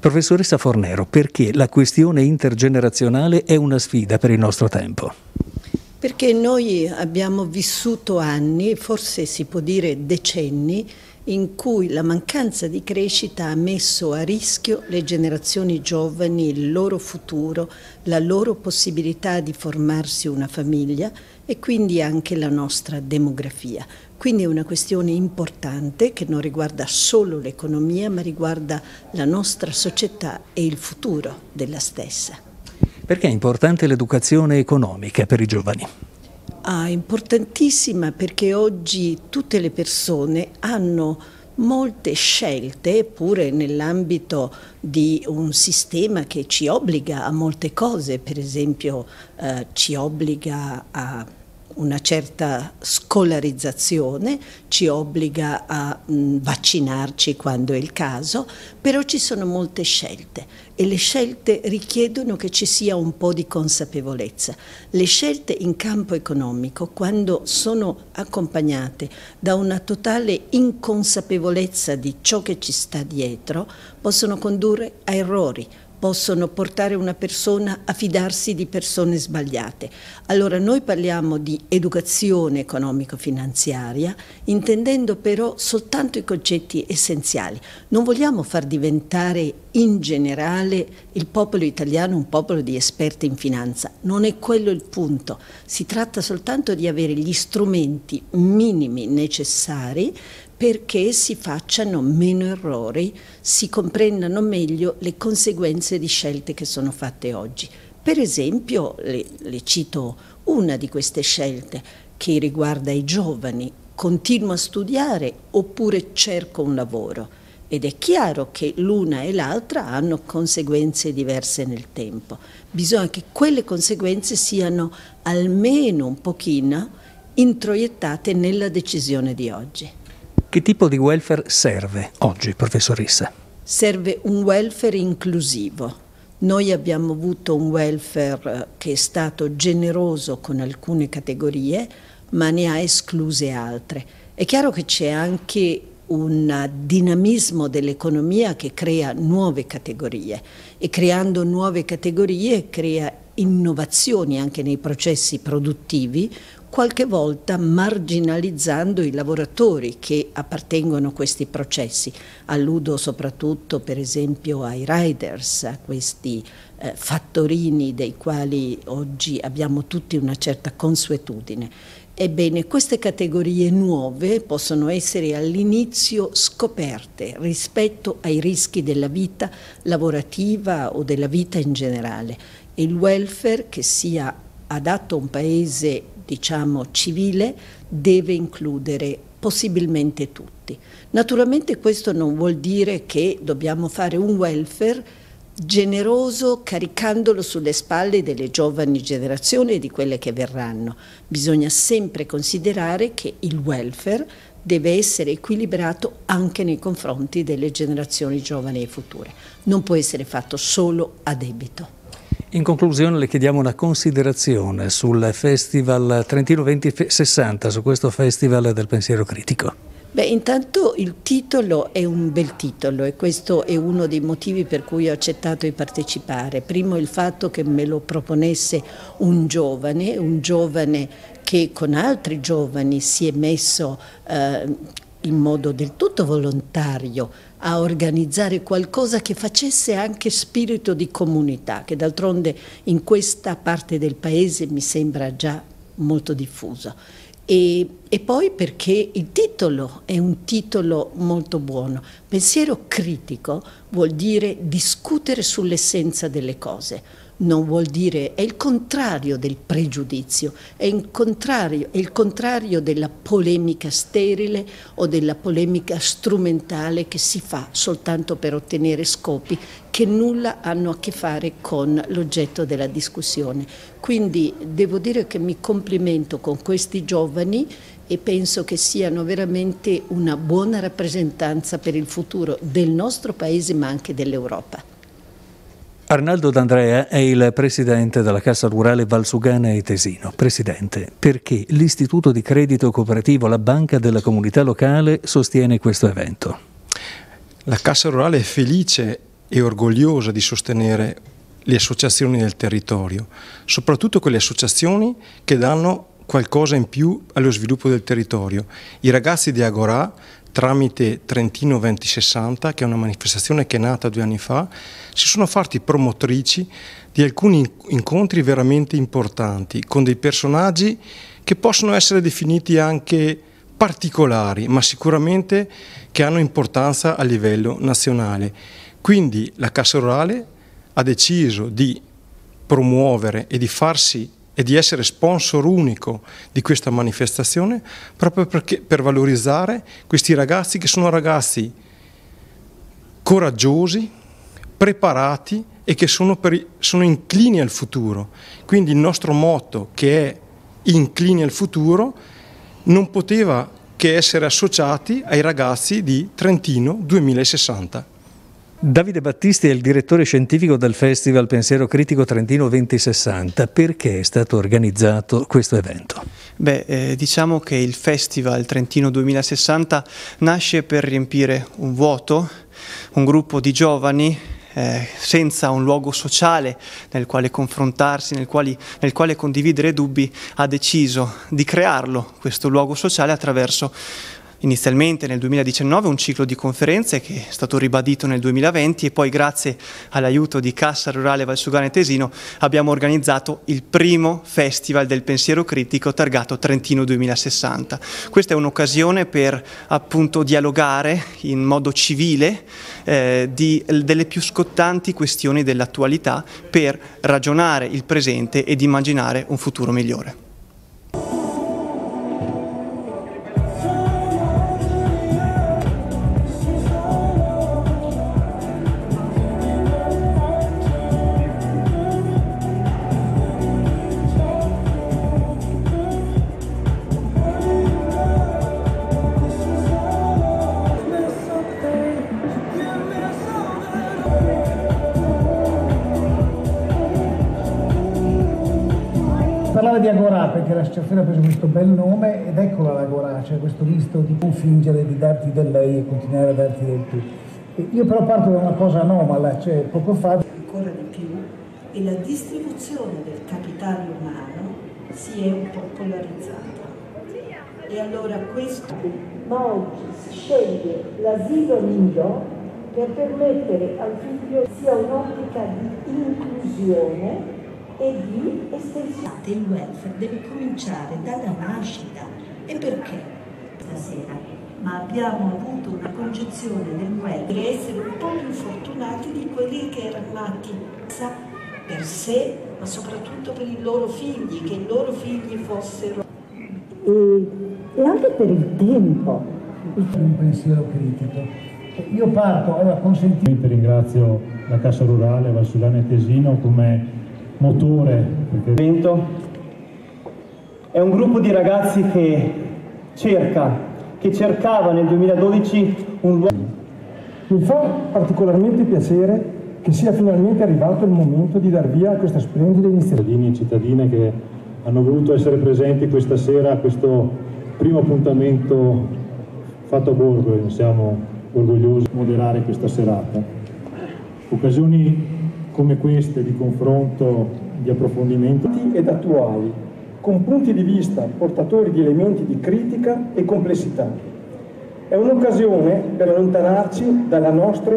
Professoressa Fornero, perché la questione intergenerazionale è una sfida per il nostro tempo? Perché noi abbiamo vissuto anni, forse si può dire decenni, in cui la mancanza di crescita ha messo a rischio le generazioni giovani, il loro futuro, la loro possibilità di formarsi una famiglia e quindi anche la nostra demografia. Quindi è una questione importante che non riguarda solo l'economia, ma riguarda la nostra società e il futuro della stessa. Perché è importante l'educazione economica per i giovani? Ah, importantissima perché oggi tutte le persone hanno molte scelte, pure nell'ambito di un sistema che ci obbliga a molte cose, per esempio eh, ci obbliga a una certa scolarizzazione, ci obbliga a mh, vaccinarci quando è il caso, però ci sono molte scelte e le scelte richiedono che ci sia un po' di consapevolezza. Le scelte in campo economico, quando sono accompagnate da una totale inconsapevolezza di ciò che ci sta dietro, possono condurre a errori, possono portare una persona a fidarsi di persone sbagliate. Allora noi parliamo di educazione economico-finanziaria, intendendo però soltanto i concetti essenziali. Non vogliamo far diventare in generale il popolo italiano un popolo di esperti in finanza, non è quello il punto. Si tratta soltanto di avere gli strumenti minimi necessari perché si facciano meno errori, si comprendano meglio le conseguenze di scelte che sono fatte oggi. Per esempio, le, le cito una di queste scelte che riguarda i giovani, continuo a studiare oppure cerco un lavoro. Ed è chiaro che l'una e l'altra hanno conseguenze diverse nel tempo. Bisogna che quelle conseguenze siano almeno un pochino introiettate nella decisione di oggi. Che tipo di welfare serve oggi, professoressa? Serve un welfare inclusivo. Noi abbiamo avuto un welfare eh, che è stato generoso con alcune categorie, ma ne ha escluse altre. È chiaro che c'è anche un dinamismo dell'economia che crea nuove categorie e creando nuove categorie crea innovazioni anche nei processi produttivi, qualche volta marginalizzando i lavoratori che appartengono a questi processi. Alludo soprattutto per esempio ai riders, a questi eh, fattorini dei quali oggi abbiamo tutti una certa consuetudine. Ebbene, queste categorie nuove possono essere all'inizio scoperte rispetto ai rischi della vita lavorativa o della vita in generale. Il welfare che sia adatto a un paese diciamo, civile deve includere possibilmente tutti. Naturalmente questo non vuol dire che dobbiamo fare un welfare generoso caricandolo sulle spalle delle giovani generazioni e di quelle che verranno. Bisogna sempre considerare che il welfare deve essere equilibrato anche nei confronti delle generazioni giovani e future. Non può essere fatto solo a debito. In conclusione le chiediamo una considerazione sul Festival Trentino 2060, su questo Festival del pensiero critico. Beh, intanto il titolo è un bel titolo e questo è uno dei motivi per cui ho accettato di partecipare. Primo il fatto che me lo proponesse un giovane, un giovane che con altri giovani si è messo eh, in modo del tutto volontario a organizzare qualcosa che facesse anche spirito di comunità, che d'altronde in questa parte del paese mi sembra già molto diffuso. E, e, poi perché il titolo è un titolo molto buono. Pensiero critico vuol dire discutere sull'essenza delle cose non vuol dire, è il contrario del pregiudizio, è il contrario, è il contrario della polemica sterile o della polemica strumentale che si fa soltanto per ottenere scopi che nulla hanno a che fare con l'oggetto della discussione. Quindi devo dire che mi complimento con questi giovani e penso che siano veramente una buona rappresentanza per il futuro del nostro Paese ma anche dell'Europa. Arnaldo D'Andrea è il presidente della Cassa Rurale Valsugana e Tesino. Presidente, perché l'Istituto di Credito Cooperativo, la banca della comunità locale, sostiene questo evento? La Cassa Rurale è felice e orgogliosa di sostenere le associazioni del territorio, soprattutto quelle associazioni che danno qualcosa in più allo sviluppo del territorio. I ragazzi di Agorà, tramite Trentino 2060, che è una manifestazione che è nata due anni fa, si sono fatti promotrici di alcuni incontri veramente importanti con dei personaggi che possono essere definiti anche particolari, ma sicuramente che hanno importanza a livello nazionale. Quindi la Cassa Rurale ha deciso di promuovere e di farsi e di essere sponsor unico di questa manifestazione proprio perché, per valorizzare questi ragazzi che sono ragazzi coraggiosi, preparati e che sono, per, sono inclini al futuro. Quindi il nostro motto che è inclini al futuro non poteva che essere associati ai ragazzi di Trentino 2060. Davide Battisti è il direttore scientifico del Festival Pensiero Critico Trentino 2060. Perché è stato organizzato questo evento? Beh, eh, diciamo che il Festival Trentino 2060 nasce per riempire un vuoto, un gruppo di giovani eh, senza un luogo sociale nel quale confrontarsi, nel, quali, nel quale condividere dubbi, ha deciso di crearlo, questo luogo sociale, attraverso inizialmente nel 2019 un ciclo di conferenze che è stato ribadito nel 2020 e poi grazie all'aiuto di Cassa Rurale Valsugana e Tesino abbiamo organizzato il primo festival del pensiero critico targato Trentino 2060. Questa è un'occasione per appunto dialogare in modo civile eh, di, delle più scottanti questioni dell'attualità per ragionare il presente ed immaginare un futuro migliore. Di Agorà perché l'associazione ha preso questo bel nome ed eccola l'Agorà, cioè questo visto di non fingere di darti del lei e continuare a darti del tu. Io però parto da una cosa anomala, cioè poco fa... Ancora di più, e la distribuzione del capitale umano si è un po' polarizzata. E allora questo... Ma oggi si sceglie l'asilo nido per permettere al figlio sia un'ottica di inclusione e di estensione. Il welfare deve cominciare dalla nascita. E perché stasera? Ma abbiamo avuto una concezione del welfare di essere un po' più fortunati di quelli che erano nati per sé, ma soprattutto per i loro figli, che i loro figli fossero... E, e anche per il tempo. Un pensiero critico. Io parto, allora consentite. Ringrazio la Cassa Rurale Valsugana e Tesino come motore. Perché... È un gruppo di ragazzi che cerca, che cercava nel 2012 un luogo. Mi fa particolarmente piacere che sia finalmente arrivato il momento di dar via a questa splendida iniziativa. Cittadini e cittadine che hanno voluto essere presenti questa sera a questo primo appuntamento fatto a bordo e siamo orgogliosi di moderare questa serata. Occasioni come queste di confronto, di approfondimento. Ed attuali, con punti di vista portatori di elementi di critica e complessità. È un'occasione per allontanarci dalla nostra